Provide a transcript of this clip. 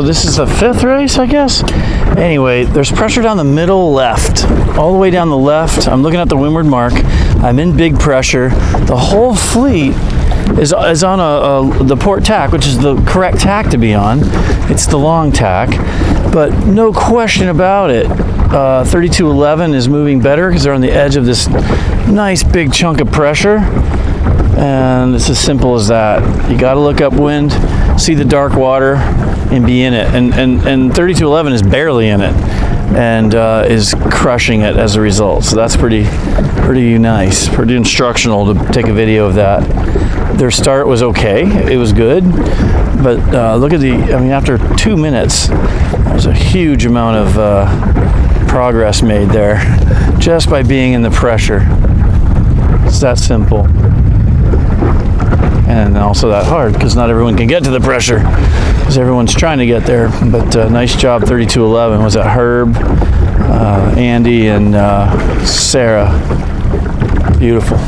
So this is the fifth race, I guess. Anyway, there's pressure down the middle left, all the way down the left. I'm looking at the windward mark. I'm in big pressure. The whole fleet is, is on a, a, the port tack, which is the correct tack to be on. It's the long tack, but no question about it. Uh, 3211 is moving better because they're on the edge of this nice big chunk of pressure. And it's as simple as that. You got to look upwind, see the dark water, and be in it. And, and, and 3211 is barely in it and uh, is crushing it as a result. So that's pretty, pretty nice, pretty instructional to take a video of that. Their start was okay, it was good, but uh, look at the, I mean, after two minutes, there's a huge amount of uh, progress made there just by being in the pressure. It's that simple. And also that hard because not everyone can get to the pressure because everyone's trying to get there. But uh, nice job, 3211. Was that Herb, uh, Andy, and uh, Sarah? Beautiful.